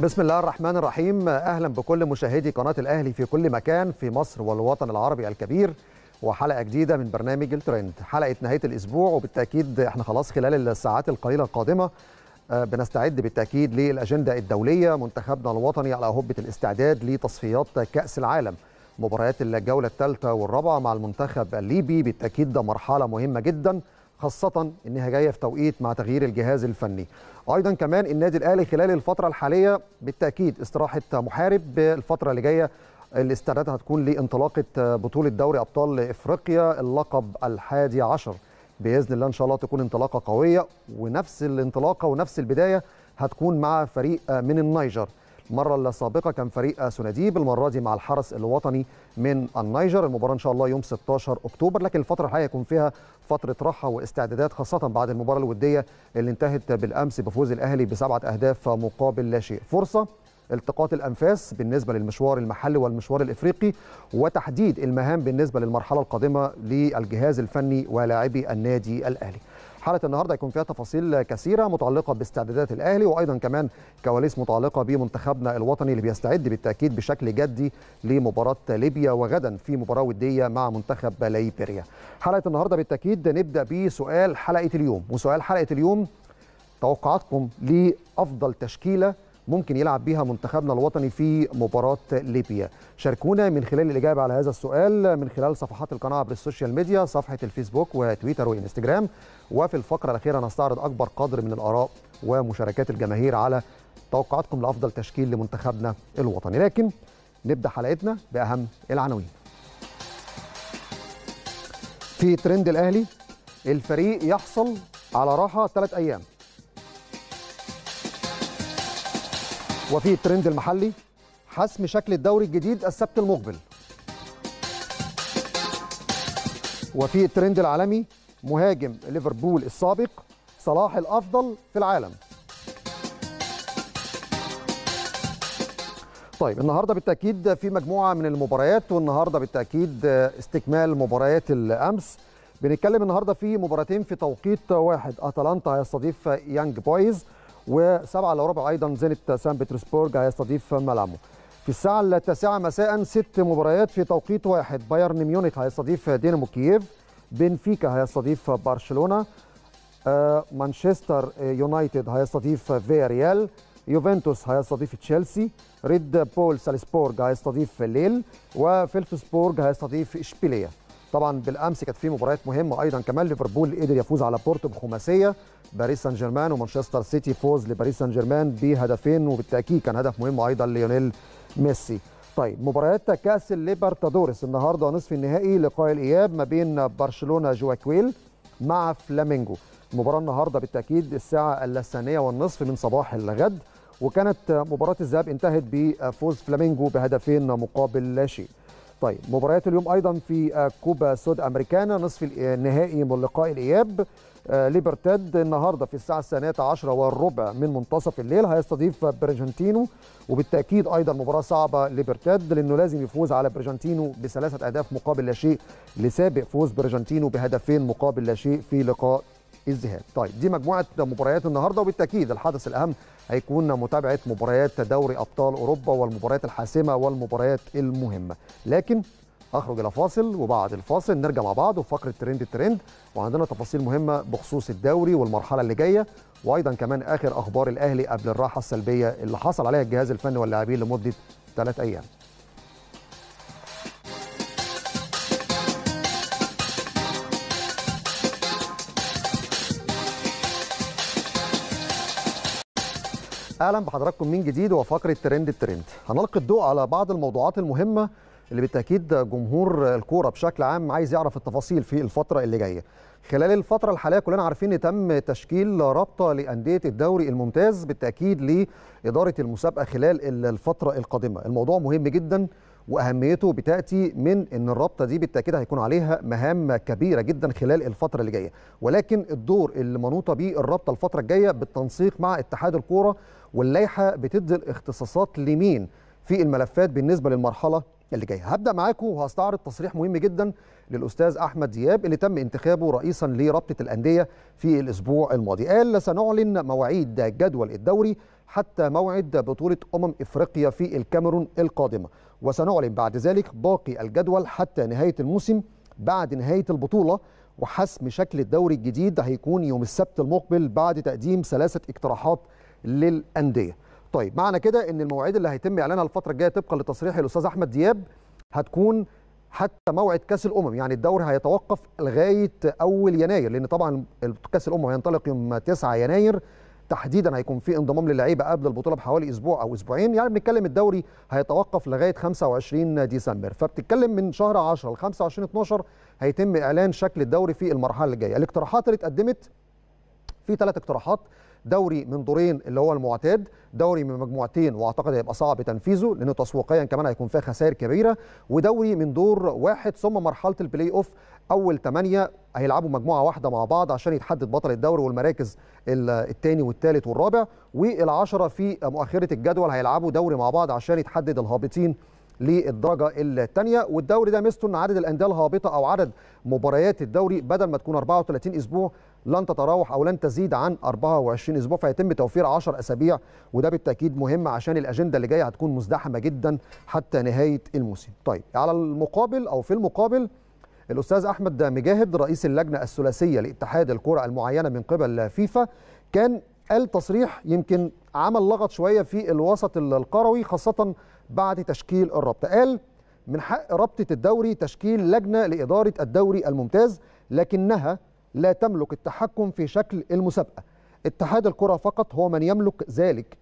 بسم الله الرحمن الرحيم. أهلا بكل مشاهدي قناة الأهلي في كل مكان في مصر والوطن العربي الكبير. وحلقة جديدة من برنامج الترند. حلقة نهاية الأسبوع وبالتأكيد إحنا خلاص خلال الساعات القليلة القادمة بنستعد بالتأكيد للأجندة الدولية منتخبنا الوطني على هبة الاستعداد لتصفيات كأس العالم. مباريات الجولة الثالثة والرابعة مع المنتخب الليبي بالتأكيد ده مرحلة مهمة جدا. خاصة إنها جاية في توقيت مع تغيير الجهاز الفني. أيضا كمان النادي الأهلي خلال الفترة الحالية بالتأكيد استراحة محارب بالفترة اللي جاية الاستعدادات هتكون لانطلاقة بطولة دوري أبطال إفريقيا اللقب الحادي عشر. بإذن الله إن شاء الله تكون انطلاقة قوية ونفس الانطلاقة ونفس البداية هتكون مع فريق من النيجر. المرة السابقة كان فريق سناديب المرة دي مع الحرس الوطني من النيجر المباراة إن شاء الله يوم 16 أكتوبر لكن الفترة الحقيقة يكون فيها فترة راحة واستعدادات خاصة بعد المباراة الودية اللي انتهت بالأمس بفوز الأهلي بسبعة أهداف مقابل لا شيء فرصة التقاط الأنفاس بالنسبة للمشوار المحلي والمشوار الإفريقي وتحديد المهام بالنسبة للمرحلة القادمة للجهاز الفني ولاعبي النادي الأهلي. حلقه النهارده هيكون فيها تفاصيل كثيرة متعلقة باستعدادات الأهلي وأيضا كمان كواليس متعلقة بمنتخبنا الوطني اللي بيستعد بالتأكيد بشكل جدي لمباراة ليبيا وغدا في مباراة ودية مع منتخب ليبيريا. حلقة النهارده بالتأكيد نبدأ بسؤال حلقة اليوم وسؤال حلقة اليوم توقعاتكم لأفضل تشكيلة ممكن يلعب بيها منتخبنا الوطني في مباراة ليبيا. شاركونا من خلال الإجابة على هذا السؤال من خلال صفحات القناة عبر ال social media صفحة الفيسبوك وتويتر وإنستجرام. وفي الفقرة الأخيرة نستعرض أكبر قدر من الآراء ومشاركات الجماهير على توقعاتكم لأفضل تشكيل لمنتخبنا الوطني. لكن نبدأ حلقتنا بأهم العناوين. في ترند الأهلي الفريق يحصل على راحة ثلاث أيام. وفي الترند المحلي حسم شكل الدوري الجديد السبت المقبل. وفي الترند العالمي مهاجم ليفربول السابق صلاح الأفضل في العالم. طيب النهارده بالتأكيد في مجموعة من المباريات والنهارده بالتأكيد استكمال مباريات الأمس. بنتكلم النهارده في مباراتين في توقيت واحد أتلانتا هيستضيف يانج بويز وسبعة الا ربع أيضا زينت سان بطرسبورج هيستضيف مالمو في الساعة التاسعة مساء ست مباريات في توقيت واحد. بايرن ميونخ هيستضيف دينامو كييف. بنفيكا هيستضيف برشلونة. آه مانشستر يونايتد هيستضيف فيا ريال يوفنتوس هيستضيف تشيلسي. ريد بول سالزبورج هيستضيف ليل. وفيلفسبورج هيستضيف إشبيلية. طبعا بالأمس كانت في مباريات مهمة أيضا كمان. ليفربول قدر يفوز على بورتو بخماسية. باريس سان جيرمان ومانشستر سيتي فوز لباريس سان جيرمان بهدفين وبالتأكيد كان هدف مهم أيضا ليونيل ميسي. طيب مباريات كأس الليبرتادوريس النهارده نصف النهائي لقاء الإياب ما بين برشلونة جواكويل مع فلامينجو. المباراه النهارده بالتأكيد الساعة الثانية والنصف من صباح الغد وكانت مباراة الذهاب انتهت بفوز فلامينجو بهدفين مقابل لا شيء. طيب مباريات اليوم أيضا في كوبا سود أمريكانا نصف النهائي من لقاء الإياب. ليبرتاد النهارده في الساعة الثانية عشرة والربع من منتصف الليل هيستضيف برجنتينو وبالتأكيد أيضا مباراة صعبة ليبرتاد لأنه لازم يفوز على برجنتينو بثلاثة أهداف مقابل لا شيء لسابق فوز برجنتينو بهدفين مقابل لا شيء في لقاء الذهاب. طيب دي مجموعة مباريات النهارده وبالتأكيد الحدث الأهم هيكون متابعة مباريات دوري أبطال أوروبا والمباريات الحاسمة والمباريات المهمة. لكن أخرج إلى فاصل وبعد الفاصل نرجع مع بعض وفقرة ترند الترند. وعندنا تفاصيل مهمة بخصوص الدوري والمرحلة اللي جاية وأيضا كمان آخر أخبار الأهلي قبل الراحة السلبية اللي حصل عليها الجهاز الفني واللاعبين لمدة ثلاث أيام. أهلا بحضراتكم من جديد وفقره ترند الترند. هنلقي الضوء على بعض الموضوعات المهمة اللي بالتأكيد جمهور الكورة بشكل عام عايز يعرف التفاصيل في الفترة اللي جاية. خلال الفترة الحالية كلنا عارفين ان تم تشكيل رابطة لأندية الدوري الممتاز بالتأكيد لإدارة المسابقة خلال الفترة القادمة. الموضوع مهم جدا وأهميته بتأتي من إن الرابطة دي بالتأكيد هيكون عليها مهام كبيرة جدا خلال الفترة اللي جاية. ولكن الدور اللي منوطة بيه الرابطة الفترة الجاية بالتنسيق مع اتحاد الكورة واللائحه بتدي الاختصاصات لمين؟ في الملفات بالنسبة للمرحلة اللي جاية. هبدأ معاكم وهستعرض تصريح مهم جدا للأستاذ أحمد دياب اللي تم انتخابه رئيسا لرابطة الأندية في الأسبوع الماضي. قال سنعلن مواعيد جدول الدوري حتى موعد بطولة أمم إفريقيا في الكاميرون القادمة وسنعلن بعد ذلك باقي الجدول حتى نهاية الموسم بعد نهاية البطولة وحسم شكل الدوري الجديد هيكون يوم السبت المقبل بعد تقديم ثلاثة اقتراحات للأندية. طيب معنى كده إن المواعيد اللي هيتم إعلانها الفترة الجاية طبقا لتصريح الأستاذ أحمد دياب هتكون حتى موعد كأس الأمم يعني الدوري هيتوقف لغاية أول يناير لأن طبعا كأس الأمم هينطلق يوم 9 يناير تحديدا هيكون في انضمام للعيبة قبل البطولة بحوالي أسبوع أو أسبوعين يعني بنتكلم الدوري هيتوقف لغاية 25 ديسمبر. فبتتكلم من شهر 10 ل 25 12 هيتم إعلان شكل الدوري في المرحلة اللي جاية الاقتراحات اللي اتقدمت في ثلاث اقتراحات. دوري من دورين اللي هو المعتاد دوري من مجموعتين وأعتقد هيبقى صعب تنفيذه لأنه تسويقيا كمان هيكون فيها خسائر كبيرة ودوري من دور واحد ثم مرحلة ال play off أول ثمانيه هيلعبوا مجموعة واحدة مع بعض عشان يتحدد بطل الدوري والمراكز الثاني والثالث والرابع والعشرة في مؤخرة الجدول هيلعبوا دوري مع بعض عشان يتحدد الهابطين للدرجة الثانية والدوري ده ميزته إن عدد الأندية الهابطة أو عدد مباريات الدوري بدل ما تكون 34 أسبوع لن تتراوح أو لن تزيد عن 24 أسبوع فيتم توفير 10 أسابيع وده بالتأكيد مهم عشان الأجندة اللي جاية هتكون مزدحمة جدا حتى نهاية الموسم. طيب على المقابل أو في المقابل الأستاذ أحمد مجاهد رئيس اللجنة الثلاثية لاتحاد الكرة المعينة من قبل فيفا كان قال تصريح يمكن عمل لغط شوية في الوسط القروي خاصة بعد تشكيل الرابطة قال من حق رابطة الدوري تشكيل لجنة لإدارة الدوري الممتاز لكنها لا تملك التحكم في شكل المسابقة. اتحاد الكرة فقط هو من يملك ذلك.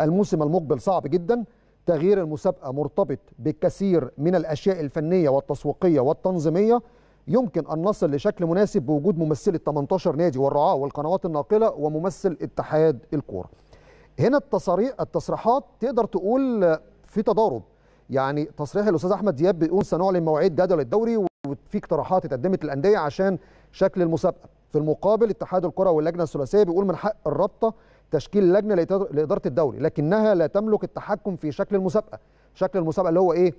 الموسم المقبل صعب جدا. تغيير المسابقة مرتبط بكثير من الأشياء الفنية والتسويقية والتنظيمية. يمكن أن نصل لشكل مناسب بوجود ممثلة 18 نادي والرعاة والقنوات الناقلة وممثل اتحاد الكورة. هنا التصاريح التصريحات تقدر تقول في تضارب. يعني تصريح الأستاذ أحمد دياب بيقول سنعلن مواعيد جدول الدوري وفي اقتراحات اتقدمت للأندية عشان شكل المسابقة. في المقابل اتحاد الكرة واللجنة الثلاثية بيقول من حق الرابطة تشكيل لجنة لاداره الدوري لكنها لا تملك التحكم في شكل المسابقة. شكل المسابقة اللي هو إيه؟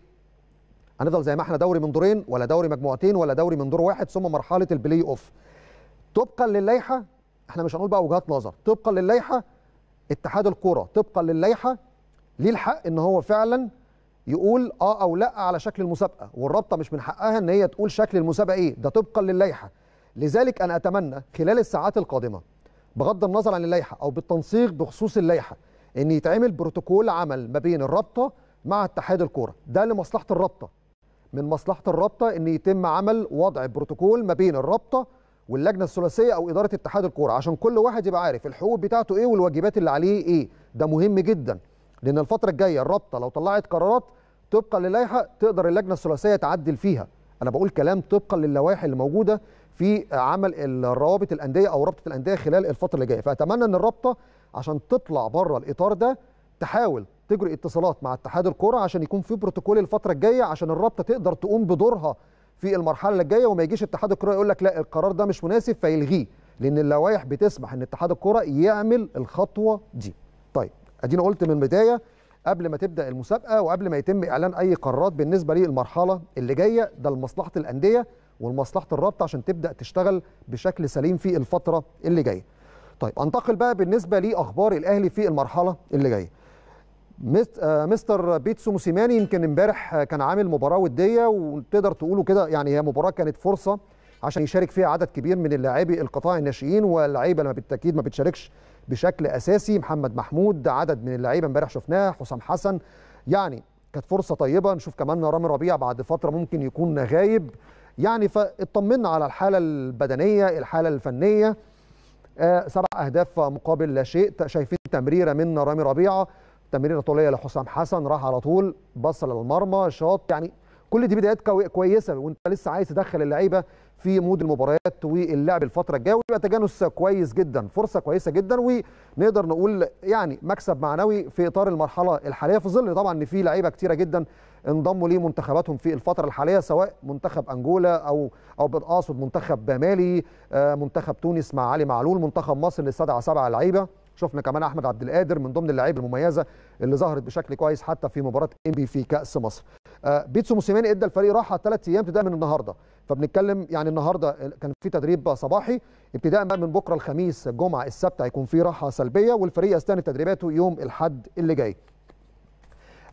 هنفضل زي ما إحنا دوري من دورين ولا دوري مجموعتين ولا دوري من دور واحد ثم مرحلة البلاي أوف. طبقا للائحه إحنا مش هنقول بقى وجهات نظر. طبقا للائحه اتحاد الكرة. طبقا للائحه ليه الحق إن هو فعلا يقول آه أو لأ على شكل المسابقة؟ والرابطة مش من حقها إن هي تقول شكل المسابقة إيه؟ ده طبقا للائحه لذلك أنا أتمنى خلال الساعات القادمة بغض النظر عن اللائحة أو بالتنسيق بخصوص اللائحة إن يتعمل بروتوكول عمل ما بين الرابطة مع اتحاد الكورة. ده لمصلحة الرابطة. من مصلحة الرابطة إن يتم عمل وضع بروتوكول ما بين الرابطة واللجنة الثلاثية أو إدارة اتحاد الكورة عشان كل واحد يبقى عارف الحقوق بتاعته إيه والواجبات اللي عليه إيه. ده مهم جدا لأن الفترة الجاية الرابطة لو طلعت قرارات طبقا للائحة تقدر اللجنة الثلاثية تعدل فيها. أنا بقول كلام طبقا للوائح اللي موجودة في عمل الروابط الأندية أو رابطة الأندية خلال الفترة اللي جاية. فأتمنى إن الرابطة عشان تطلع بره الإطار ده تحاول تجري اتصالات مع اتحاد الكره عشان يكون في بروتوكول الفترة الجاية عشان الرابطة تقدر تقوم بدورها في المرحلة الجايه وما يجيش اتحاد الكره يقول لك لا القرار ده مش مناسب فيلغيه. لأن اللوائح بتسمح إن اتحاد الكره يعمل الخطوة دي. طيب أدينا قلت من البداية قبل ما تبدأ المسابقة وقبل ما يتم إعلان أي قرارات بالنسبة للمرحلة اللي جاية ده لمصلحة الأندية. ولمصلحه الرابطة عشان تبدأ تشتغل بشكل سليم في الفترة اللي جاية. طيب أنتقل بقى بالنسبة لأخبار الأهلي في المرحلة اللي جاية. مستر بيتسو موسيماني يمكن امبارح كان عامل مباراة ودية وتقدر تقولوا كده يعني هي مباراة كانت فرصة عشان يشارك فيها عدد كبير من اللاعبي القطاع الناشئين واللعيبة لما بالتأكيد ما بتشاركش بشكل أساسي محمد محمود عدد من اللعيبه امبارح شفناه حسام حسن يعني كانت فرصة طيبة نشوف كمان رامي ربيع بعد فترة ممكن يكون غايب يعني فاطمنا على الحالة البدنية الحالة الفنية. آه سبع أهداف مقابل لا شيء. شايفين تمريرة من رامي ربيعة. تمريرة طولية لحسام حسن راح على طول بص للمرمى شاط. يعني كل دي بدايات كويسة وانت لسه عايز تدخل اللعيبة. في مود المباريات واللعب الفترة الجاية ويبقى تجانس كويس جدا فرصة كويسة جدا ونقدر نقول يعني مكسب معنوي في إطار المرحلة الحالية في ظل طبعا إن في لعيبة كتيرة جدا انضموا لمنتخباتهم في الفترة الحالية سواء منتخب أنجولا أو أو أقصد منتخب مالي منتخب تونس مع علي معلول منتخب مصر اللي استدعى سبع لعيبة. شفنا كمان أحمد عبد القادر من ضمن اللعيبة المميزة اللي ظهرت بشكل كويس حتى في مباراة انبي في كأس مصر. بيتسو موسيماني إدى الفريق راحة ثلاث أيام ابتداء من النهارده. فبنتكلم يعني النهارده كان في تدريب صباحي ابتداء من بكره الخميس الجمعة السبت هيكون في راحة سلبية والفريق يستأنف تدريباته يوم الأحد اللي جاي.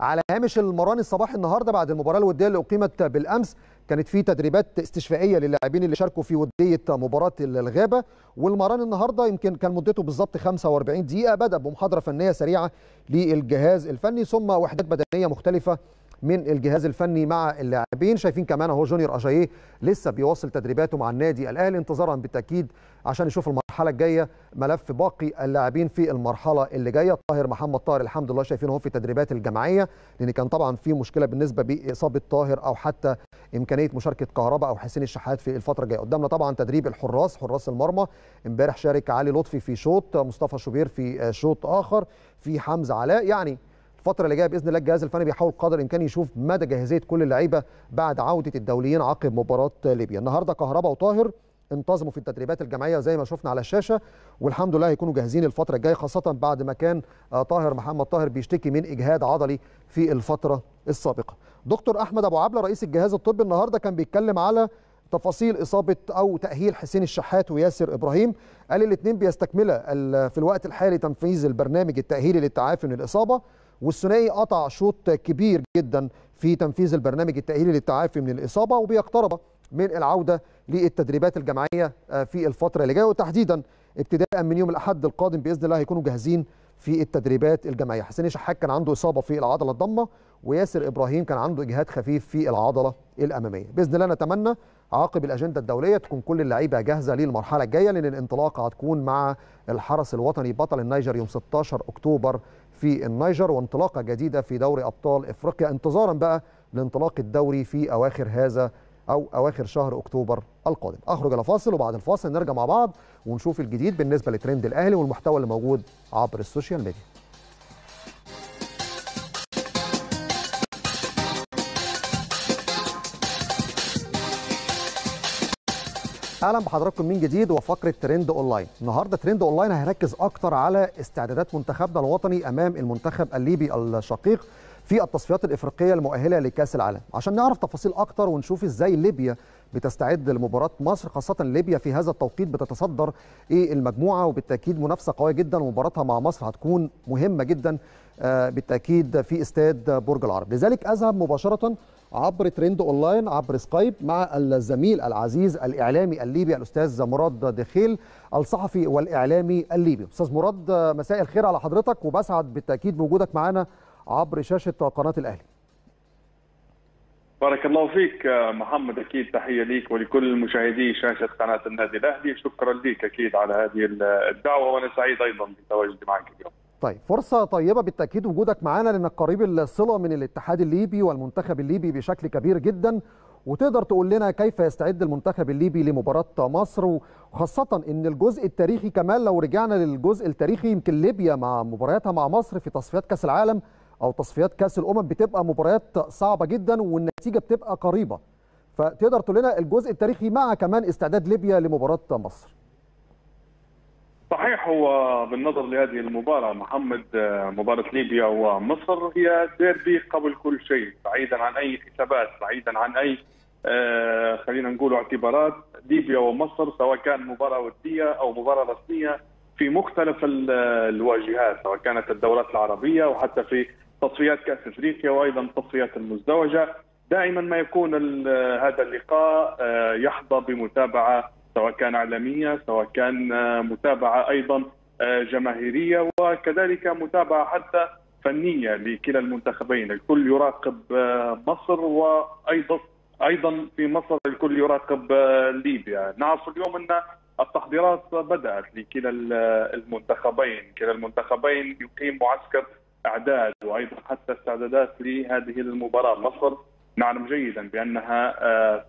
على هامش المران الصباحي النهارده بعد المباراة الودية اللي أقيمت بالأمس كانت في تدريبات استشفائية للاعبين اللي شاركوا في ودية مباراة الغابة والمران النهارده يمكن كان مدته بالظبط 45 دقيقة بدأ بمحاضرة فنية سريعة للجهاز الفني ثم وحدات بدنية مختلفة من الجهاز الفني مع اللاعبين. شايفين كمان اهو جونيور اجاييه لسه بيواصل تدريباته مع النادي الأهلي انتظارا بالتأكيد عشان يشوف المرحلة الجاية ملف باقي اللاعبين في المرحلة اللي جاية. طاهر محمد طاهر الحمد لله شايفينه هو في التدريبات الجماعية لأن كان طبعا في مشكلة بالنسبة بإصابة طاهر أو حتى إمكانية مشاركة كهرباء أو حسين الشحات في الفترة الجاية. قدامنا طبعا تدريب الحراس حراس المرمى. امبارح شارك علي لطفي في شوط مصطفى شوبير في شوط آخر في حمزة علاء. يعني الفترة اللي جاية بإذن الله الجهاز الفني بيحاول قدر الإمكان يشوف مدى جاهزية كل اللعيبة بعد عودة الدوليين عقب مباراة ليبيا، النهارده كهربا وطاهر انتظموا في التدريبات الجماعية زي ما شفنا على الشاشة والحمد لله هيكونوا جاهزين الفترة الجاية خاصة بعد ما كان طاهر محمد طاهر بيشتكي من إجهاد عضلي في الفترة السابقة. دكتور أحمد أبو عبلة رئيس الجهاز الطبي النهارده كان بيتكلم على تفاصيل إصابة أو تأهيل حسين الشحات وياسر إبراهيم. قال الاثنين بيستكملا في الوقت الحالي تنفيذ البرنامج التأهيلي للتعافي من الإصابة. والثنائي قطع شوط كبير جدا في تنفيذ البرنامج التأهيلي للتعافي من الإصابة وبيقترب من العودة للتدريبات الجماعية في الفترة اللي جاية. وتحديدا ابتداء من يوم الأحد القادم بإذن الله هيكونوا جاهزين في التدريبات الجماعية. حسين شحات كان عنده إصابة في العضلة الضمة وياسر إبراهيم كان عنده إجهاد خفيف في العضلة الأمامية. بإذن الله نتمنى عقب الأجندة الدولية تكون كل اللعيبة جاهزة للمرحلة الجاية لأن الانطلاقة هتكون مع الحرس الوطني بطل النيجر يوم 16 أكتوبر في النيجر وانطلاقة جديدة في دوري أبطال إفريقيا انتظارا بقى لانطلاق الدوري في أواخر هذا أو أواخر شهر أكتوبر القادم. أخرج إلى فاصل وبعد الفاصل نرجع مع بعض ونشوف الجديد بالنسبة لترند الأهلي والمحتوى اللي موجود عبر ال social media. أهلا بحضراتكم من جديد وفقرة trend online. النهارده trend online هيركز أكتر على استعدادات منتخبنا الوطني أمام المنتخب الليبي الشقيق في التصفيات الإفريقية المؤهلة لكأس العالم. عشان نعرف تفاصيل أكتر ونشوف إزاي ليبيا بتستعد لمباراة مصر خاصة ليبيا في هذا التوقيت بتتصدر إيه المجموعة وبالتأكيد منافسة قوية جدا ومباراتها مع مصر هتكون مهمة جدا بالتأكيد في استاد برج العرب. لذلك أذهب مباشرة عبر trend online عبر سكايب مع الزميل العزيز الإعلامي الليبي الأستاذ مراد دخيل الصحفي والإعلامي الليبي. أستاذ مراد مساء الخير على حضرتك وبسعد بالتأكيد بوجودك معنا عبر شاشة قناة الأهلي. بارك الله فيك محمد. أكيد تحية ليك ولكل مشاهدي شاشة قناة النادي الأهلي. شكرا لك أكيد على هذه الدعوة وأنا سعيد أيضا بتواجدي معك اليوم. طيب فرصة طيبة بالتأكيد وجودك معانا لأنك قريب الصلة من الاتحاد الليبي والمنتخب الليبي بشكل كبير جدا. وتقدر تقول لنا كيف يستعد المنتخب الليبي لمباراة مصر وخاصة أن الجزء التاريخي كمان لو رجعنا للجزء التاريخي يمكن ليبيا مع مبارياتها مع مصر في تصفيات كأس العالم أو تصفيات كأس الأمم بتبقى مباريات صعبة جدا والنتيجة بتبقى قريبة. فتقدر تقول لنا الجزء التاريخي مع كمان استعداد ليبيا لمباراة مصر. صحيح هو بالنظر لهذه المباراة محمد مباراة ليبيا ومصر هي ديربي قبل كل شيء بعيدا عن أي حسابات بعيدا عن أي آه خلينا نقول اعتبارات. ليبيا ومصر سواء كان مباراة ودية أو مباراة رسمية في مختلف الواجهات سواء كانت الدورات العربية وحتى في تصفيات كأس أفريقيا وأيضا التصفيات المزدوجة. دائما ما يكون هذا اللقاء آه يحظى بمتابعة سواء كان إعلامية سواء كان متابعة أيضا جماهيرية وكذلك متابعة حتى فنية لكلا المنتخبين، الكل يراقب مصر وأيضا أيضا في مصر الكل يراقب ليبيا، نعرف اليوم أن التحضيرات بدأت لكلا المنتخبين، كلا المنتخبين يقيم معسكر أعداد وأيضا حتى استعدادات لهذه المباراة، مصر نعلم جيدا بأنها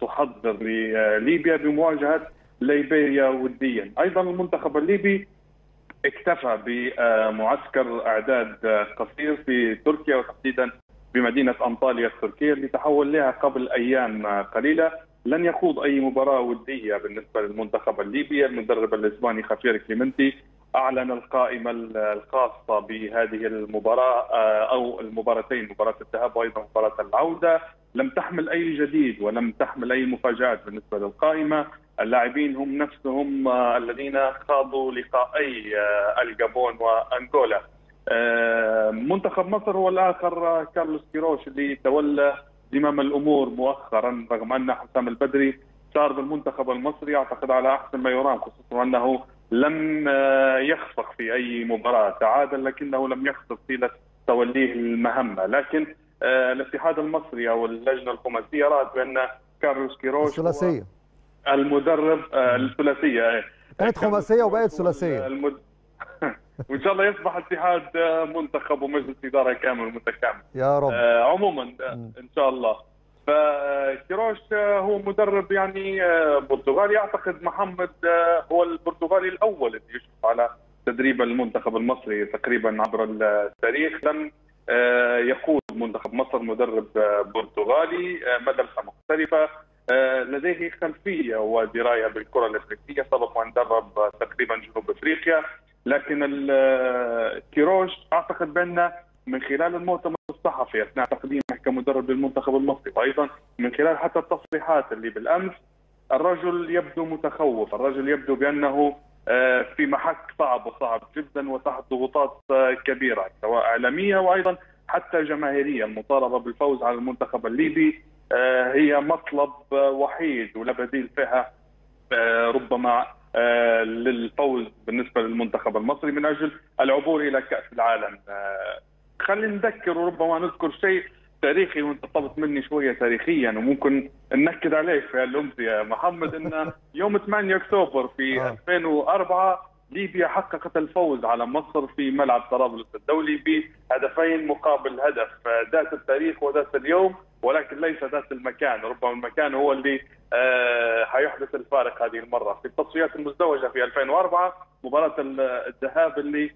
تحضر لليبيا بمواجهة ليبيريا وديا. أيضا المنتخب الليبي اكتفى بمعسكر أعداد قصير في تركيا وتحديدا بمدينة أنطاليا التركية اللي تحول لها قبل أيام قليلة. لن يخوض أي مباراة ودية بالنسبة للمنتخب الليبي. المدرب الإسباني خفير كليمنتي أعلن القائمة الخاصة بهذه المباراة أو المباراتين مباراة الذهاب وأيضا مباراة العودة. لم تحمل أي جديد ولم تحمل أي مفاجآت بالنسبة للقائمة. اللاعبين هم نفسهم الذين خاضوا لقائي الجابون وانغولا. منتخب مصر هو الآخر كارلوس كيروش اللي تولى زمام الأمور مؤخرا رغم أن حسام البدري صار بالمنتخب المصري. أعتقد على أحسن ما يرام خصوصا أنه لم يخفق في أي مباراة تعادل لكنه لم يخفق طيله توليه المهمة. لكن الاتحاد المصري أو اللجنة الخماسية رأت بأن كارلوس كيروش الثلاثية. المدرب الثلاثية. كانت خماسية وبقت ثلاثية. المد... وإن شاء الله يصبح اتحاد منتخب ومجلس اداره كامل متكامل. يا رب. عموما إن شاء الله. فكيروش هو مدرب يعني برتغالي. أعتقد محمد هو البرتغالي الأول اللي يشرف على تدريب المنتخب المصري تقريبا عبر التاريخ. لم يقود منتخب مصر مدرب برتغالي مدرسه مختلفه لديه خلفية ودراية بالكرة الإفريقية. سبق وان درب تقريبا جنوب أفريقيا لكن كيروش أعتقد بأن من خلال المؤتمر الصحفي أثناء تقديمه كمدرب للمنتخب المصري وأيضا من خلال حتى التصريحات اللي بالأمس الرجل يبدو متخوف، الرجل يبدو بأنه في محك صعب وصعب جدا وتحت ضغوطات كبيرة سواء إعلامية وأيضا حتى جماهيرية، المطالبة بالفوز على المنتخب الليبي هي مطلب وحيد ولا بديل فيها ربما للفوز بالنسبة للمنتخب المصري من أجل العبور إلى كأس العالم. خلينا نذكر وربما نذكر شيء تاريخي وانت طلبت مني شوية تاريخيا وممكن ناكد عليه في الامسيه محمد إن يوم 8 أكتوبر في 2004 ليبيا حققت الفوز على مصر في ملعب طرابلس الدولي بهدفين مقابل هدف ذات التاريخ وذات اليوم ولكن ليس ذات المكان ربما المكان هو اللي آه حيحدث الفارق هذه المرة. في التصفيات المزدوجة في 2004 مباراة الذهاب اللي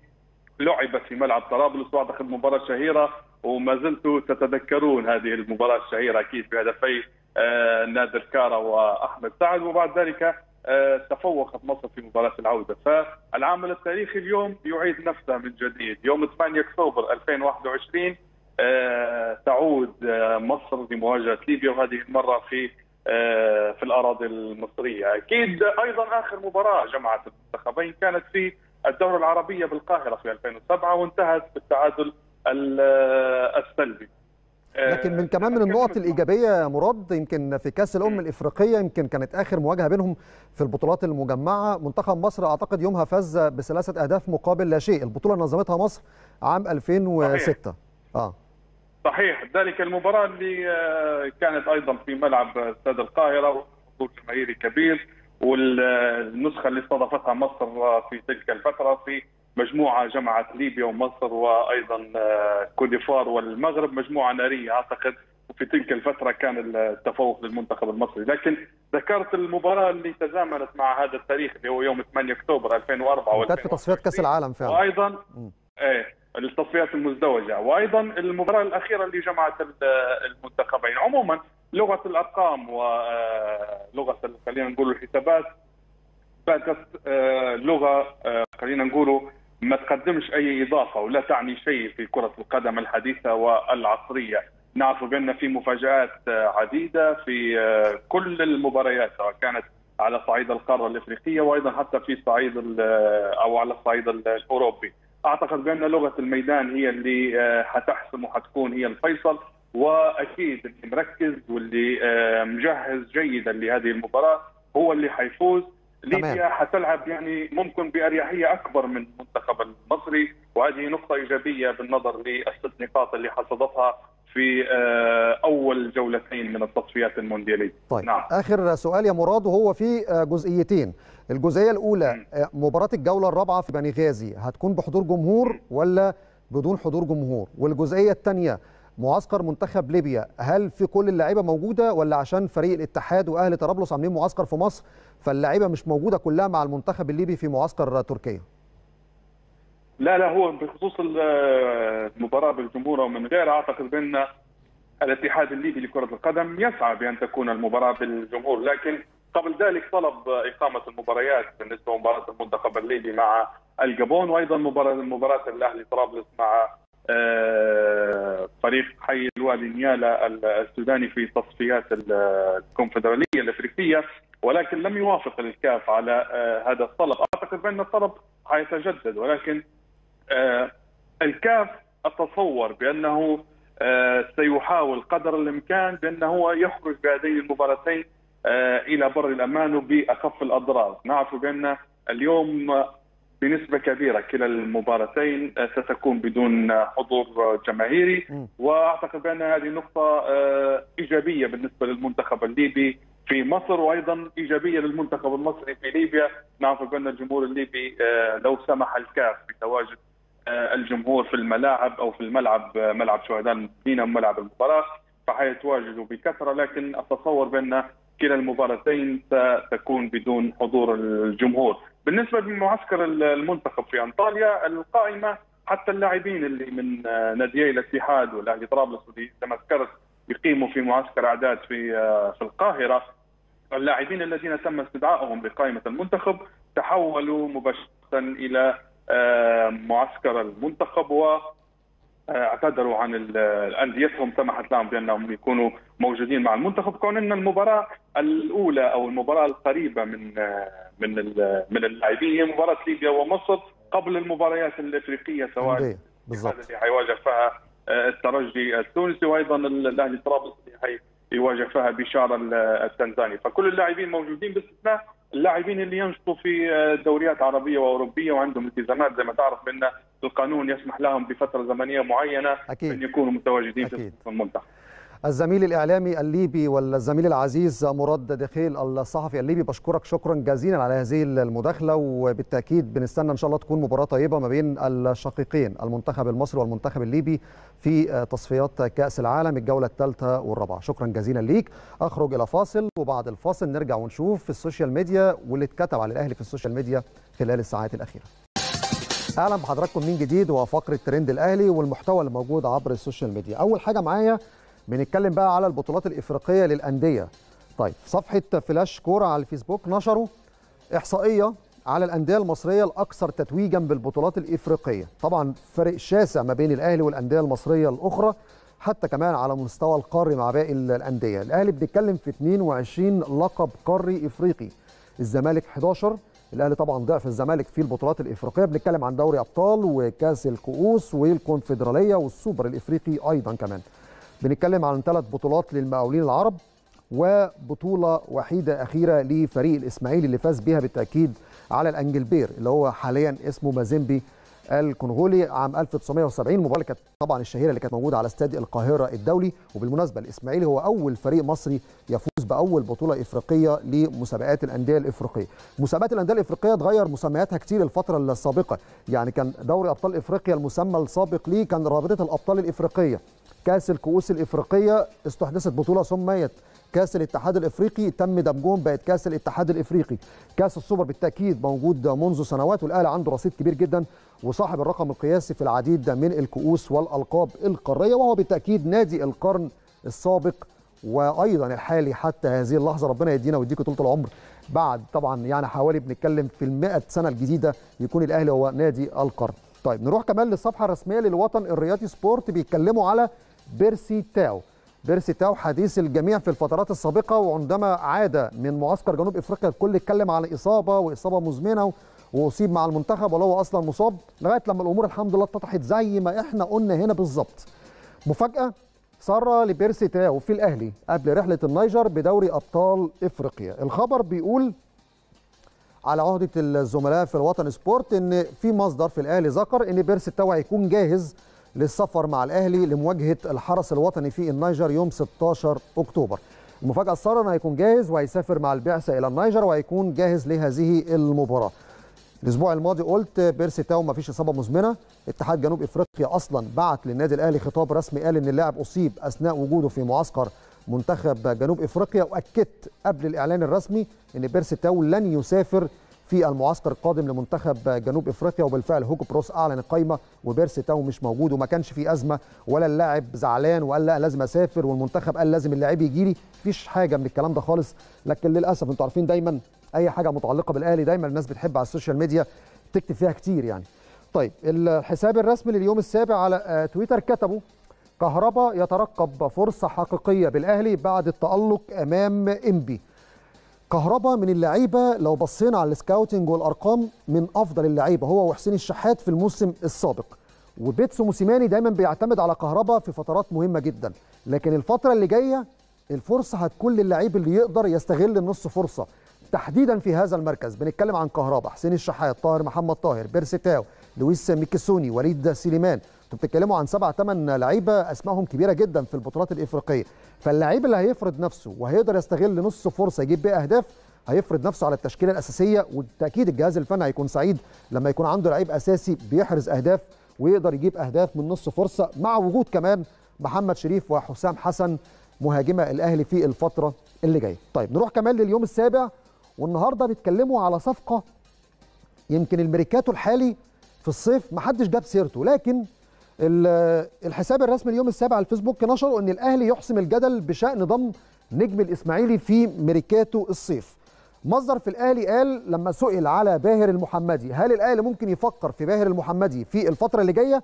لعبت في ملعب طرابلس واعتقد مباراة شهيرة وما زلتوا تتذكرون هذه المباراة الشهيرة أكيد بهدفي آه نادر كارا وأحمد سعد. وبعد ذلك آه تفوقت مصر في مباراة العودة. فالعامل التاريخي اليوم يعيد نفسه من جديد. يوم 8 أكتوبر 2021 آه تعود مصر لمواجهة ليبيا وهذه المرة في في الأراضي المصرية. أكيد أيضا آخر مباراة جمعت المنتخبين كانت في الدورة العربية بالقاهرة في 2007 وانتهت بالتعادل السلبي. لكن من كمان من النقط الإيجابية يا مراد يمكن في كأس الأمم الإفريقية يمكن كانت آخر مواجهة بينهم في البطولات المجمعة. منتخب مصر أعتقد يومها فاز بثلاثة أهداف مقابل لا شيء. البطولة نظمتها مصر عام 2006 صحيح. آه. صحيح. ذلك المباراة اللي كانت أيضا في ملعب استاد القاهرة وحضور جماهيري كبير والنسخة اللي استضافتها مصر في تلك الفترة في مجموعة جمعت ليبيا ومصر وأيضا كوديفوار والمغرب مجموعة نارية أعتقد. وفي تلك الفترة كان التفوق للمنتخب المصري. لكن ذكرت المباراة اللي تزامنت مع هذا التاريخ اللي هو يوم 8 أكتوبر 2004 كانت في تصفيات كأس العالم فعلا. وأيضا إيه التصفيات المزدوجة. وأيضا المباراة الأخيرة اللي جمعت المنتخبين. عموما لغة الأرقام ولغه خلينا نقول الحسابات باتت لغة خلينا نقول ما تقدمش أي إضافة ولا تعني شيء في كرة القدم الحديثة والعصرية. نعرف بأن في مفاجآت عديدة في كل المباريات سواء كانت على صعيد القارة الإفريقية وأيضا حتى في صعيد أو على الصعيد الأوروبي. أعتقد بأن لغة الميدان هي اللي حتحسم وحتكون هي الفيصل وأكيد اللي مركز واللي مجهز جيدا لهذه المباراة هو اللي حيفوز ليبيا حتلعب يعني ممكن بأريحية أكبر من المنتخب المصري وهذه نقطة إيجابية بالنظر للست نقاط اللي حصدتها في أول جولتين من التصفيات المونديالية. طيب نعم. آخر سؤال يا مراد وهو في جزئيتين، الجزئية الأولى م. مباراة الجولة الرابعة في بني غازي هتكون بحضور جمهور ولا بدون حضور جمهور؟ والجزئية الثانية معسكر منتخب ليبيا هل في كل اللعيبة موجودة ولا عشان فريق الاتحاد وأهل طرابلس عاملين معسكر في مصر فاللعيبة مش موجودة كلها مع المنتخب الليبي في معسكر تركيا؟ لا لا هو بخصوص المباراة بالجمهور ومن غيرها أعتقد بأن الاتحاد الليبي لكرة القدم يسعى بأن تكون المباراة بالجمهور لكن قبل ذلك طلب إقامة المباريات بالنسبة لمباراة المنتخب الليبي مع الجابون وأيضا مباراه مباراة الأهلي طرابلس مع فريق حي الوادي نيالا السوداني في تصفيات الكونفدرالية الإفريقية. ولكن لم يوافق الكاف على هذا الطلب، أعتقد بأن الطلب حيتجدد ولكن الكاف أتصور بأنه سيحاول قدر الإمكان بأنه يخرج بهذين المباراتين إلى بر الأمان بأخف الأضرار، نعرف بأن اليوم بنسبة كبيرة كلا المباراتين ستكون بدون حضور جماهيري. وأعتقد بأن هذه نقطة إيجابية بالنسبة للمنتخب الليبي في مصر وأيضا إيجابية للمنتخب المصري في ليبيا، نعرف بأن الجمهور الليبي لو سمح الكاف بتواجد الجمهور في الملاعب أو في الملعب ملعب شهداء المدينة وملعب المباراة فحيتواجدوا بكثرة. لكن أتصور بأن كلا المباراتين ستكون بدون حضور الجمهور. بالنسبة لمعسكر المنتخب في أنطاليا القائمة حتى اللاعبين اللي من ناديي الاتحاد والاهلي طرابلس واللي ذكرت يقيموا في معسكر أعداد في في القاهرة. اللاعبين الذين تم استدعائهم لقائمه المنتخب تحولوا مباشرة إلى معسكر المنتخب و اعتذروا عن انديتهم سمحت لهم بأنهم يكونوا موجودين مع المنتخب. كون إن المباراة الأولى أو المباراة القريبة من من من اللاعبين هي مباراة ليبيا ومصر قبل المباريات الإفريقية سواء بالضبط اللي حيواجه فيها الترجي التونسي وأيضا الأهلي طرابلس اللي حيواجه فيها بشار التنزاني فكل اللاعبين موجودين باستثناء اللاعبين اللي ينشطوا في دوريات عربية وأوروبية وعندهم التزامات زي ما تعرف بأن القانون يسمح لهم بفترة زمنية معينة أكيد. أن يكونوا متواجدين أكيد. في المنتخب. الزميل الإعلامي الليبي والزميل العزيز مراد دخيل الصحفي الليبي بشكرك شكرا جزيلا على هذه المداخلة وبالتأكيد بنستنى إن شاء الله تكون مباراة طيبة ما بين الشقيقين المنتخب المصري والمنتخب الليبي في تصفيات كأس العالم الجولة الثالثة والرابعة. شكرا جزيلا ليك. أخرج إلى فاصل وبعد الفاصل نرجع ونشوف في ال social media واللي اتكتب على الأهلي في ال social media خلال الساعات الأخيرة. أهلا بحضراتكم من جديد وفقره ترند الأهلي والمحتوى اللي موجود عبر ال social media. أول حاجة معايا بنتكلم بقى على البطولات الإفريقية للأندية. طيب صفحة فلاش كوره على الفيسبوك نشروا إحصائية على الأندية المصرية الأكثر تتويجا بالبطولات الإفريقية. طبعا فرق شاسع ما بين الأهلي والأندية المصرية الأخرى حتى كمان على مستوى القاري مع باقي الأندية. الأهلي بنتكلم في 22 لقب قاري إفريقي. الزمالك 11 الأهلي طبعا ضعف الزمالك في البطولات الإفريقية. بنتكلم عن دوري أبطال وكأس الكؤوس والكونفدرالية والسوبر الإفريقي أيضا كمان. بنتكلم عن ثلاث بطولات للمقاولين العرب وبطولة وحيدة أخيرة لفريق الإسماعيلي اللي فاز بها بالتأكيد على الأنجلبير اللي هو حاليا اسمه مازيمبي الكونغولي عام 1970 المباراه كانت طبعا الشهيرة اللي كانت موجودة على استاد القاهرة الدولي. وبالمناسبة الإسماعيلي هو أول فريق مصري يفوز بأول بطولة إفريقية لمسابقات الأندية الإفريقية. مسابقات الأندية الإفريقية اتغير مسمياتها كتير الفترة السابقة. يعني كان دوري أبطال إفريقيا المسمى السابق ليه كان رابطة الأبطال الإفريقية. كأس الكؤوس الإفريقية استحدثت بطولة سميت كأس الاتحاد الإفريقي تم دمجهم بقت كأس الاتحاد الإفريقي. كأس السوبر بالتأكيد موجود منذ سنوات والاهلي عنده رصيد كبير جدا وصاحب الرقم القياسي في العديد من الكؤوس والألقاب القارية وهو بالتأكيد نادي القرن السابق وأيضا الحالي حتى هذه اللحظة. ربنا يدينا ويديكم طول العمر. بعد طبعا يعني حوالي بنتكلم في ال سنة الجديدة يكون الأهلي هو نادي القرن. طيب نروح كمان للصفحة الرسمية للوطن. الرياضي سبورت بيتكلموا على بيرسي تاو. بيرسي تاو حديث الجميع في الفترات السابقة وعندما عاد من معسكر جنوب إفريقيا الكل اتكلم على إصابة وإصابة مزمنة وأصيب مع المنتخب ولا هو أصلا مصاب لغاية لما الأمور الحمد لله اتضحت زي ما إحنا قلنا هنا بالظبط. مفاجأة ساره لبيرسي تاو في الأهلي قبل رحلة النيجر بدوري أبطال إفريقيا. الخبر بيقول على عهدة الزملاء في الوطن سبورت إن في مصدر في الأهلي ذكر إن بيرسي تاو هيكون جاهز للسفر مع الأهلي لمواجهة الحرس الوطني في النيجر يوم 16 أكتوبر. المفاجأة السارة إنه هيكون جاهز وهيسافر مع البعثة إلى النيجر وهيكون جاهز لهذه المباراة. الأسبوع الماضي قلت بيرسي تاو ما فيش إصابة مزمنة، اتحاد جنوب إفريقيا أصلا بعت للنادي الأهلي خطاب رسمي قال إن اللاعب أصيب أثناء وجوده في معسكر منتخب جنوب إفريقيا وأكدت قبل الإعلان الرسمي إن بيرسي تاو لن يسافر في المعسكر القادم لمنتخب جنوب إفريقيا وبالفعل هوجو بروس أعلن القائمه وبيرسي تاو مش موجود وما كانش في أزمة ولا اللاعب زعلان وقال لا لازم أسافر والمنتخب قال لازم اللاعب يجي لي. مفيش حاجة من الكلام ده خالص. لكن للأسف أنتوا عارفين دايما أي حاجة متعلقة بالأهلي دايما الناس بتحب على ال social media تكتب فيها كتير يعني. طيب الحساب الرسمي لليوم السابع على تويتر كتبوا كهربا يترقب فرصة حقيقية بالأهلي بعد التألق أمام إنبي. كهربا من اللعيبة لو بصينا على السكاوتنج والأرقام من أفضل اللعيبة هو وحسين الشحات في الموسم السابق. وبيتسو موسيماني دايما بيعتمد على كهربا في فترات مهمة جدا. لكن الفترة اللي جاية الفرصة هتكون للعيب اللي يقدر يستغل النص فرصة. تحديدا في هذا المركز بنتكلم عن كهربا حسين الشحات طاهر محمد طاهر بيرسي تاو لويس ميكيسوني وليد سليمان. أنتوا بتتكلموا عن سبع ثمان لعيبة أسمائهم كبيرة جدا في البطولات الإفريقية فاللعيب اللي هيفرض نفسه وهيقدر يستغل نص فرصة يجيب بيها أهداف هيفرض نفسه على التشكيلة الأساسية وبالتأكيد الجهاز الفني هيكون سعيد لما يكون عنده لعيب أساسي بيحرز أهداف ويقدر يجيب أهداف من نص فرصة مع وجود كمان محمد شريف وحسام حسن مهاجمة الأهلي في الفترة اللي جاية. طيب نروح كمان لليوم السابع والنهاردة بيتكلموا على صفقة يمكن الميركاتو الحالي في الصيف ما حدش جاب سيرته لكن الحساب الرسمي اليوم السابع على الفيسبوك نشروا إن الأهلي يحسم الجدل بشأن ضم نجم الإسماعيلي في ميركاتو الصيف. مصدر في الأهلي قال لما سئل على باهر المحمدي هل الأهلي ممكن يفكر في باهر المحمدي في الفترة اللي جاية؟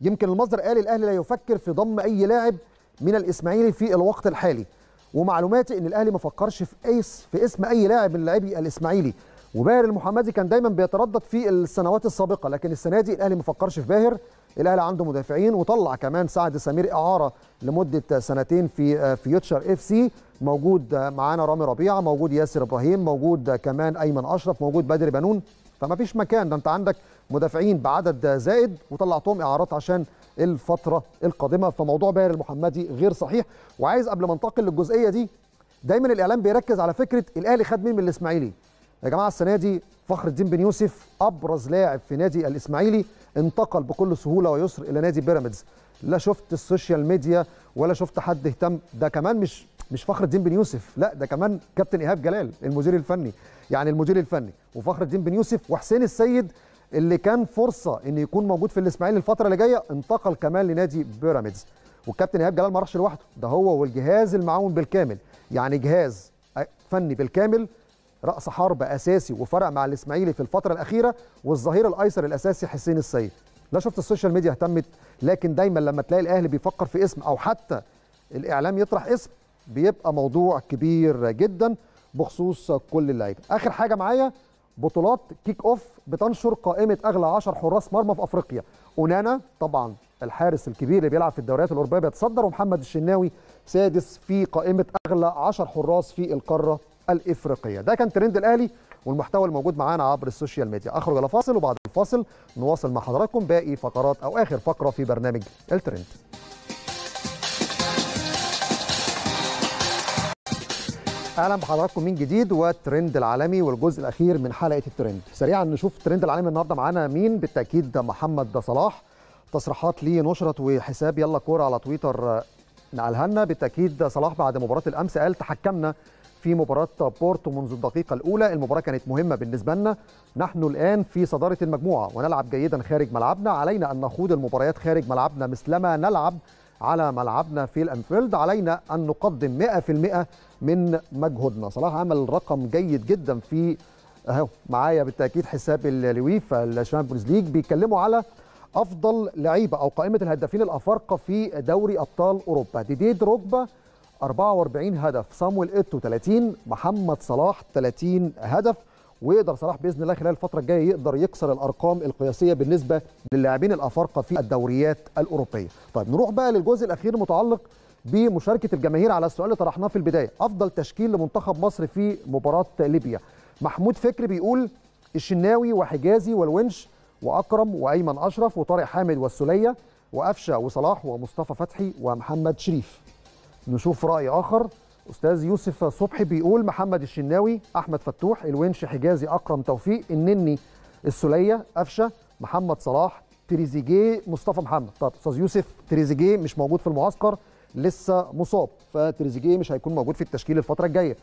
يمكن المصدر قال الأهلي لا يفكر في ضم أي لاعب من الإسماعيلي في الوقت الحالي ومعلوماتي إن الأهلي ما فكرش في ا‍يس في اسم أي لاعب من لاعبي الإسماعيلي وباهر المحمدي كان دايما بيتردد في السنوات السابقة لكن السنة دي الأهلي ما فكرش في باهر الاهلي عنده مدافعين وطلع كمان سعد سمير إعارة لمدة سنتين في فيوتشر FC. موجود معانا رامي ربيعة موجود ياسر إبراهيم موجود كمان أيمن أشرف موجود بدر بنون فما فيش مكان ده أنت عندك مدافعين بعدد زائد وطلعتهم إعارات عشان الفترة القادمة. فموضوع باهر المحمدي غير صحيح. وعايز قبل ما انتقل للجزئية دي دايما الإعلام بيركز على فكرة الأهلي خد مين من الإسماعيلي؟ يا جماعة السنة دي فخر الدين بن يوسف أبرز لاعب في نادي الإسماعيلي. انتقل بكل سهولة ويسر إلى نادي بيراميدز. لا شفت السوشيال ميديا ولا شفت حد اهتم. ده كمان مش مش فخر الدين بن يوسف. لا ده كمان كابتن إيهاب جلال المدير الفني. يعني المدير الفني وفخر الدين بن يوسف وحسين السيد اللي كان فرصة إن يكون موجود في الإسماعيلي الفترة اللي جاية انتقل كمان لنادي بيراميدز. والكابتن إيهاب جلال ما راحش لوحده. ده هو والجهاز المعاون بالكامل. يعني جهاز فني بالكامل رأس حرب أساسي وفرق مع الإسماعيلي في الفترة الأخيرة والظهير الأيسر الأساسي حسين السيد. لا شفت السوشيال ميديا اهتمت لكن دايما لما تلاقي الأهلي بيفكر في اسم أو حتى الإعلام يطرح اسم بيبقى موضوع كبير جدا بخصوص كل اللعيبة. آخر حاجة معايا بطولات kick off بتنشر قائمة أغلى 10 حراس مرمى في أفريقيا. أونانا طبعا الحارس الكبير اللي بيلعب في الدوريات الأوروبية بيتصدر ومحمد الشناوي سادس في قائمة أغلى 10 حراس في القارة الإفريقية. ده كان ترند الأهلي والمحتوى الموجود معانا عبر السوشيال ميديا. أخرج إلى فاصل وبعد الفاصل نواصل مع حضراتكم باقي فقرات أو آخر فقرة في برنامج الترند. أهلا بحضراتكم من جديد والترند العالمي والجزء الأخير من حلقة الترند. سريعا نشوف الترند العالمي النهارده معانا مين؟ بالتأكيد محمد صلاح. تصريحات ليه نشرت وحساب يلا كورة على تويتر نقلها لنا. بالتأكيد صلاح بعد مباراة الأمس قال تحكمنا في مباراة بورتو منذ الدقيقة الأولى. المباراة كانت مهمة بالنسبة لنا. نحن الآن في صدارة المجموعة ونلعب جيدا خارج ملعبنا. علينا أن نخوض المباريات خارج ملعبنا مثلما نلعب على ملعبنا في الأنفيلد. علينا أن نقدم 100% من مجهودنا. صلاح عمل رقم جيد جدا في أهو معايا بالتأكيد حساب اليويفا الشامبيونز ليج. بيتكلموا على أفضل لعيبة أو قائمة الهدافين الأفارقة في دوري أبطال أوروبا. ديدي دروجبا 44 هدف صامويل إيتو 30 محمد صلاح 30 هدف ويقدر صلاح بإذن الله خلال الفترة الجاية يقدر يكسر الأرقام القياسية بالنسبة للاعبين الأفارقة في الدوريات الأوروبية. طيب نروح بقى للجزء الأخير المتعلق بمشاركة الجماهير على السؤال اللي طرحناه في البداية، أفضل تشكيل لمنتخب مصر في مباراة ليبيا. محمود فكري بيقول الشناوي وحجازي والونش وأكرم وأيمن أشرف وطارق حامد والسليه وقفشه وصلاح ومصطفى فتحي ومحمد شريف. نشوف رأي آخر. أستاذ يوسف صبحي بيقول محمد الشناوي أحمد فتوح الونش حجازي أكرم توفيق النني السلية قفشة محمد صلاح تريزيجيه مصطفى محمد. طب أستاذ يوسف تريزيجيه مش موجود في المعسكر لسه مصاب فتريزيجيه مش هيكون موجود في التشكيل الفترة الجاية.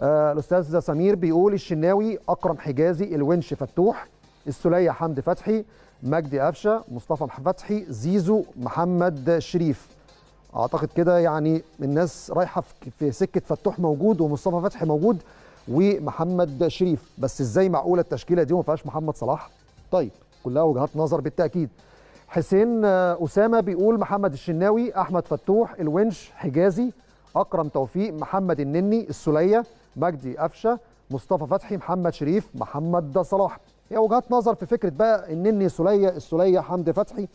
آه الأستاذ سمير بيقول الشناوي أكرم حجازي الونش فتوح السلية حمدي فتحي مجدي قفشة مصطفى فتحي زيزو محمد شريف. أعتقد كده يعني الناس رايحة في سكة فتوح موجود ومصطفى فتحي موجود ومحمد شريف. بس إزاي معقولة التشكيلة دي وما فيهاش محمد صلاح؟ طيب كلها وجهات نظر بالتأكيد. حسين أسامة بيقول محمد الشناوي أحمد فتوح الونش حجازي أكرم توفيق محمد النني السلية مجدي قفشة مصطفى فتحي محمد شريف محمد صلاح. هي وجهات نظر في فكرة بقى النني سليه السلية حمدي فتحي.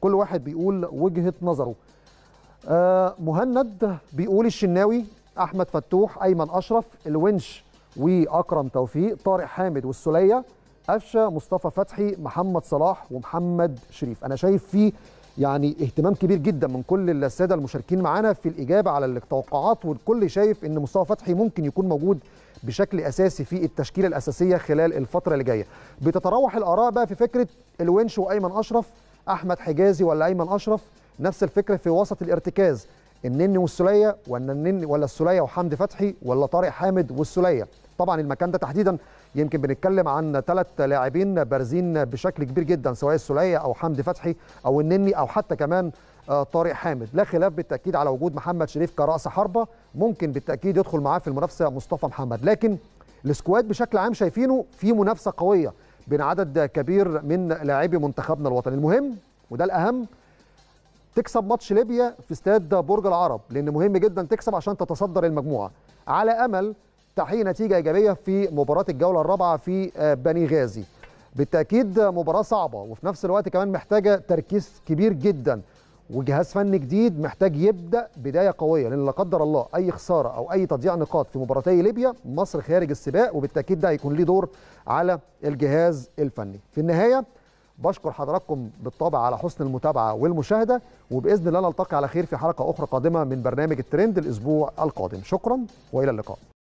كل واحد بيقول وجهة نظره. آه مهند بيقول الشناوي أحمد فتوح أيمن أشرف الونش وأكرم توفيق طارق حامد والسلية قفشة مصطفى فتحي محمد صلاح ومحمد شريف. أنا شايف فيه يعني اهتمام كبير جدا من كل الساده المشاركين معانا في الإجابة على التوقعات والكل شايف إن مصطفى فتحي ممكن يكون موجود بشكل أساسي في التشكيلة الأساسية خلال الفترة اللي جاية. بتتراوح الآراء بقى في فكرة الونش وأيمن أشرف أحمد حجازي ولا أيمن أشرف؟ نفس الفكرة في وسط الارتكاز. النني والسلية ولا النني ولا السلية وحمدي فتحي ولا طارق حامد والسلية. طبعا المكان ده تحديدا يمكن بنتكلم عن ثلاث لاعبين بارزين بشكل كبير جدا سواء السلية أو حمدي فتحي أو النني أو حتى كمان طارق حامد. لا خلاف بالتأكيد على وجود محمد شريف كرأس حربة. ممكن بالتأكيد يدخل معاه في المنافسة مصطفى محمد. لكن السكواد بشكل عام شايفينه في منافسة قوية بين عدد كبير من لاعبي منتخبنا الوطني. المهم وده الأهم تكسب ماتش ليبيا في استاد برج العرب لأن مهم جدا تكسب عشان تتصدر المجموعة. على أمل تحقيق نتيجة إيجابية في مباراة الجولة الرابعة في بني غازي. بالتأكيد مباراة صعبة وفي نفس الوقت كمان محتاجة تركيز كبير جدا. وجهاز فني جديد محتاج يبدأ بداية قوية لأن لا قدر الله أي خسارة أو أي تضييع نقاط في مباراتي ليبيا مصر خارج السباق وبالتأكيد ده هيكون ليه دور على الجهاز الفني. في النهاية بشكر حضراتكم بالطبع على حسن المتابعة والمشاهدة وبإذن الله نلتقي على خير في حلقة أخرى قادمة من برنامج الترند الأسبوع القادم. شكرا وإلى اللقاء.